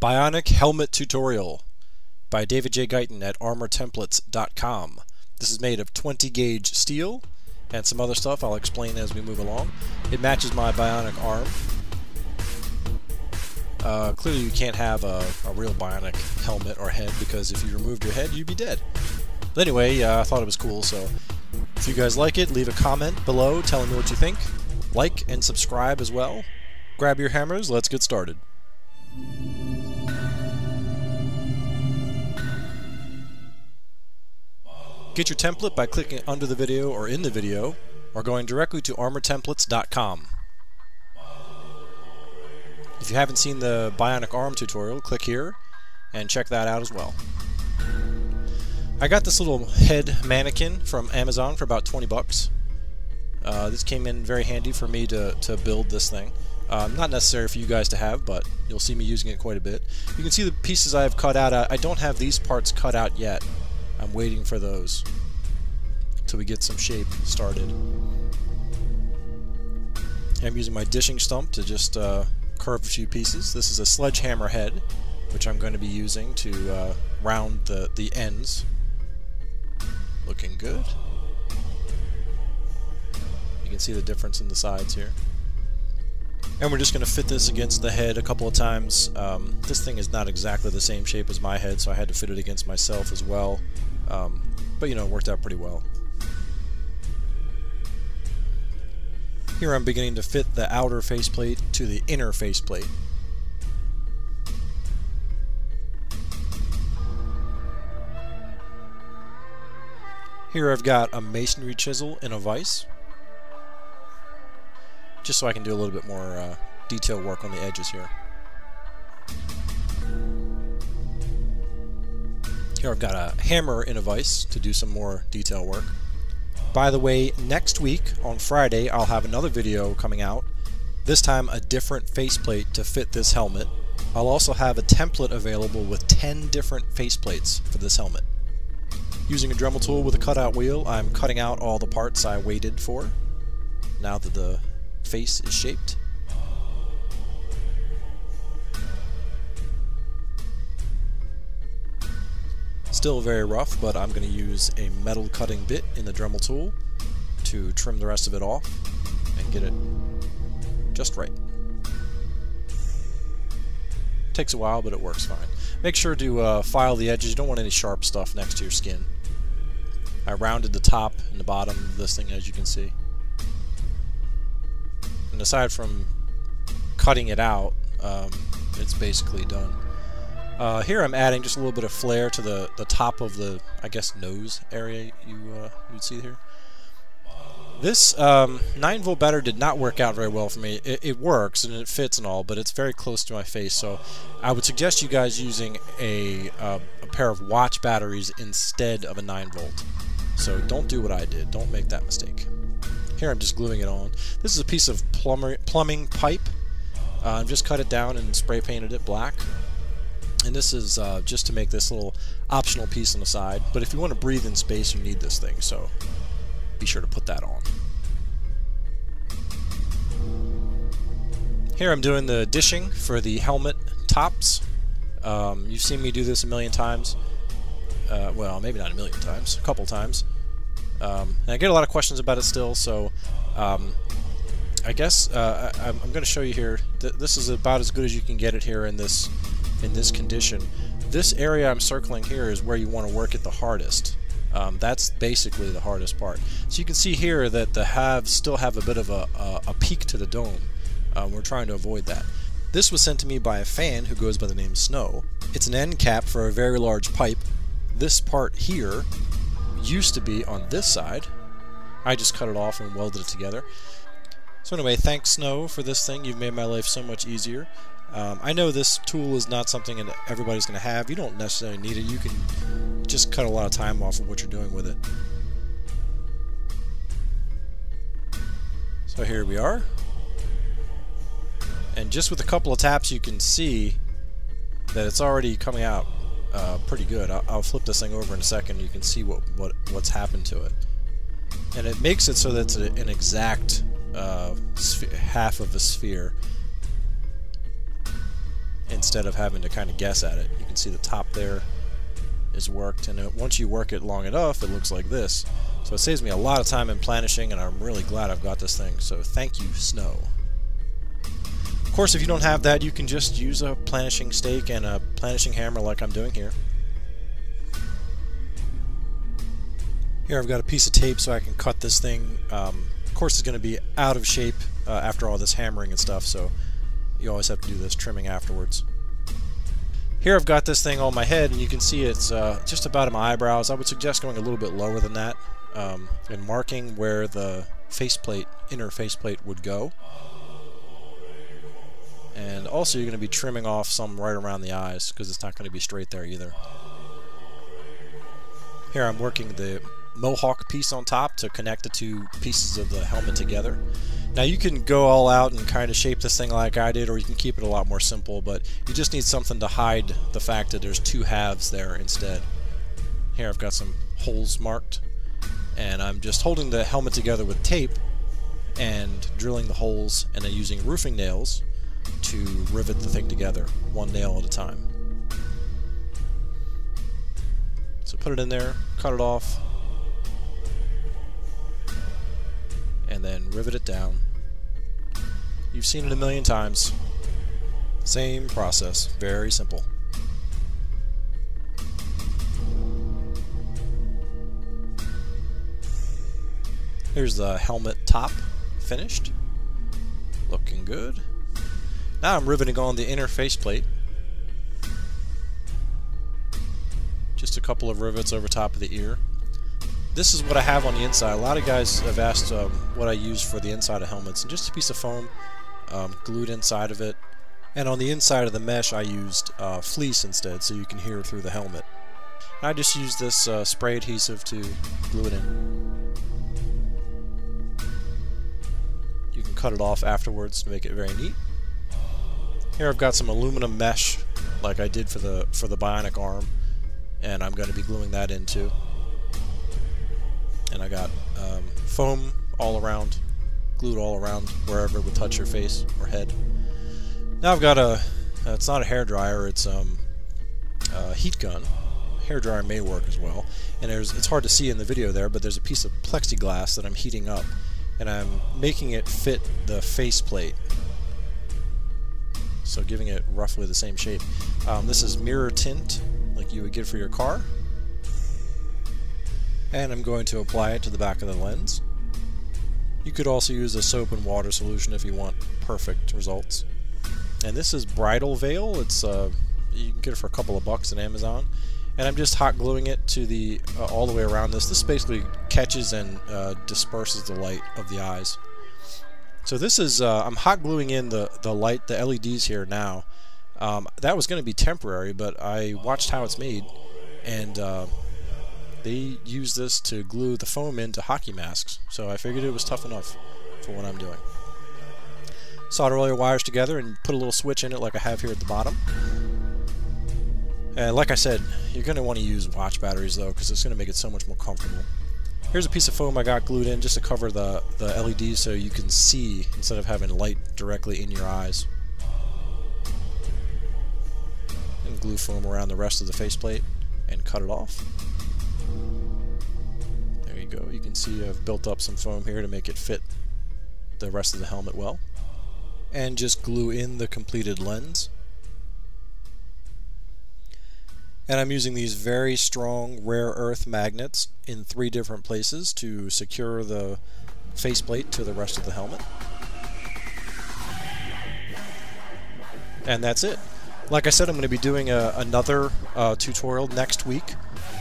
Bionic Helmet Tutorial by David J. Guyton at ArmorTemplates.com. This is made of 20 gauge steel and some other stuff I'll explain as we move along. It matches my bionic arm. Uh, clearly you can't have a, a, real bionic helmet or head because if you removed your head you'd be dead. But anyway, uh, I thought it was cool so if you guys like it leave a comment below telling me what you think. Like and subscribe as well. Grab your hammers, let's get started. Get your template by clicking under the video or in the video, or going directly to armortemplates.com. If you haven't seen the Bionic Arm tutorial, click here and check that out as well. I got this little head mannequin from Amazon for about 20 bucks. Uh, this came in very handy for me to, to build this thing. Um, not necessary for you guys to have, but you'll see me using it quite a bit. You can see the pieces I have cut out. I don't have these parts cut out yet. I'm waiting for those until we get some shape started. I'm using my dishing stump to just uh, curve a few pieces. This is a sledgehammer head, which I'm going to be using to uh, round the, the ends. Looking good. You can see the difference in the sides here. And we're just going to fit this against the head a couple of times. Um, this thing is not exactly the same shape as my head, so I had to fit it against myself as well. Um, but you know, it worked out pretty well. Here I'm beginning to fit the outer faceplate to the inner faceplate. Here I've got a masonry chisel in a vise, just so I can do a little bit more uh, detail work on the edges here. Here I've got a hammer in a vise to do some more detail work. By the way, next week on Friday I'll have another video coming out, this time a different faceplate to fit this helmet. I'll also have a template available with 10 different faceplates for this helmet. Using a Dremel tool with a cutout wheel, I'm cutting out all the parts I waited for, now that the face is shaped. Still very rough, but I'm going to use a metal cutting bit in the Dremel tool to trim the rest of it off and get it just right. Takes a while, but it works fine. Make sure to uh, file the edges. You don't want any sharp stuff next to your skin. I rounded the top and the bottom of this thing, as you can see. And aside from cutting it out, um, it's basically done. Uh, here I'm adding just a little bit of flare to the, the top of the, I guess, nose area you uh, would see here. This um, 9 volt battery did not work out very well for me. It, it, works and it fits and all, but it's very close to my face, so I would suggest you guys using a, uh, a pair of watch batteries instead of a 9 volt. So don't do what I did. Don't make that mistake. Here I'm just gluing it on. This is a piece of plumber, plumbing pipe. Uh, I've just cut it down and spray painted it black. And this is uh, just to make this little optional piece on the side. But if you want to breathe in space, you need this thing. So be sure to put that on. Here I'm doing the dishing for the helmet tops. Um, you've seen me do this a million times. Uh, well, maybe not a million times, a couple times. Um, and I get a lot of questions about it still, so um, I guess uh, I, am going to show you here. Th this is about as good as you can get it here in this in this condition. This area I'm circling here is where you want to work it the hardest. Um, that's basically the hardest part. So you can see here that the halves still have a bit of a, a, a peak to the dome. Uh, we're trying to avoid that. This was sent to me by a fan who goes by the name Snow. It's an end cap for a very large pipe. This part here used to be on this side. I just cut it off and welded it together. So anyway, thanks Snow for this thing. You've made my life so much easier. Um, I know this tool is not something that everybody's going to have. You don't necessarily need it. You can just cut a lot of time off of what you're doing with it. So here we are. And just with a couple of taps you can see that it's already coming out uh, pretty good. I'll, I'll, flip this thing over in a second. You can see what, what what's happened to it. And it makes it so that it's an exact uh, half of a sphere instead of having to kind of guess at it. You can see the top there is worked, and it, once you work it long enough, it looks like this. So it saves me a lot of time in planishing, and I'm really glad I've got this thing. So thank you, Snow. Of course, if you don't have that, you can just use a planishing stake and a planishing hammer like I'm doing here. Here I've got a piece of tape so I can cut this thing. Um, of course, it's going to be out of shape uh, after all this hammering and stuff, so you always have to do this trimming afterwards. Here I've got this thing on my head, and you can see it's uh, just about at my eyebrows. I would suggest going a little bit lower than that um, and marking where the faceplate, inner faceplate would go. And also you're going to be trimming off some right around the eyes because it's not going to be straight there either. Here I'm working the mohawk piece on top to connect the two pieces of the helmet together. Now you can go all out and kind of shape this thing like I did or you can keep it a lot more simple but you just need something to hide the fact that there's two halves there instead. Here I've got some holes marked and I'm just holding the helmet together with tape and drilling the holes and then using roofing nails to rivet the thing together one nail at a time. So put it in there, cut it off, rivet it down. You've seen it a million times. Same process, very simple. Here's the helmet top finished. Looking good. Now I'm riveting on the inner faceplate. Just a couple of rivets over top of the ear this is what I have on the inside. A lot of guys have asked um, what I use for the inside of helmets, and just a piece of foam um, glued inside of it. And on the inside of the mesh, I used uh, fleece instead, so you can hear through the helmet. I just used this uh, spray adhesive to glue it in. You can cut it off afterwards to make it very neat. Here I've got some aluminum mesh, like I did for the for the bionic arm, and I'm going to be gluing that into and I got um, foam all around, glued all around wherever it would touch your face or head. Now I've got a, uh, it's not a hair dryer, it's um, a heat gun. Hair dryer may work as well. And there's, it's hard to see in the video there, but there's a piece of plexiglass that I'm heating up, and I'm making it fit the faceplate. So giving it roughly the same shape. Um, this is mirror tint, like you would get for your car and I'm going to apply it to the back of the lens. You could also use a soap and water solution if you want perfect results. And this is bridal veil. It's uh, you can get it for a couple of bucks on Amazon. And I'm just hot gluing it to the uh, all the way around this. This basically catches and uh, disperses the light of the eyes. So this is uh, I'm hot gluing in the the light, the LEDs here now. Um, that was going to be temporary, but I watched how it's made, and uh, they use this to glue the foam into hockey masks, so I figured it was tough enough for what I'm doing. Solder all your wires together and put a little switch in it like I have here at the bottom. And like I said, you're going to want to use watch batteries though, because it's going to make it so much more comfortable. Here's a piece of foam I got glued in just to cover the, the LEDs so you can see instead of having light directly in your eyes. And glue foam around the rest of the faceplate and cut it off go. You can see I've built up some foam here to make it fit the rest of the helmet well. And just glue in the completed lens. And I'm using these very strong rare earth magnets in three different places to secure the faceplate to the rest of the helmet. And that's it. Like I said, I'm going to be doing a, another uh, tutorial next week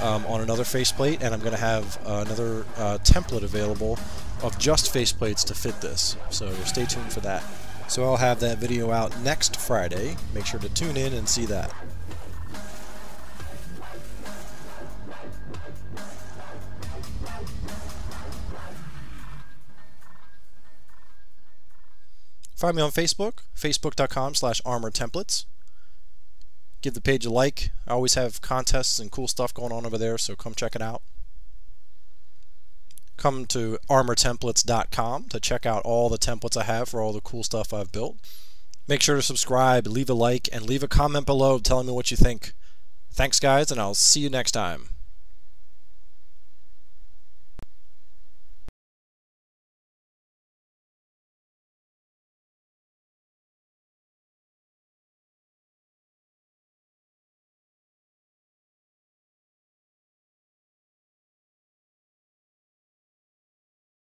um, on another faceplate, and I'm going to have uh, another uh, template available of just faceplates to fit this. So stay tuned for that. So I'll have that video out next Friday. Make sure to tune in and see that. Find me on Facebook, facebook.com slash armortemplates give the page a like. I always have contests and cool stuff going on over there, so come check it out. Come to armortemplates.com to check out all the templates I have for all the cool stuff I've built. Make sure to subscribe, leave a like, and leave a comment below telling me what you think. Thanks, guys, and I'll see you next time.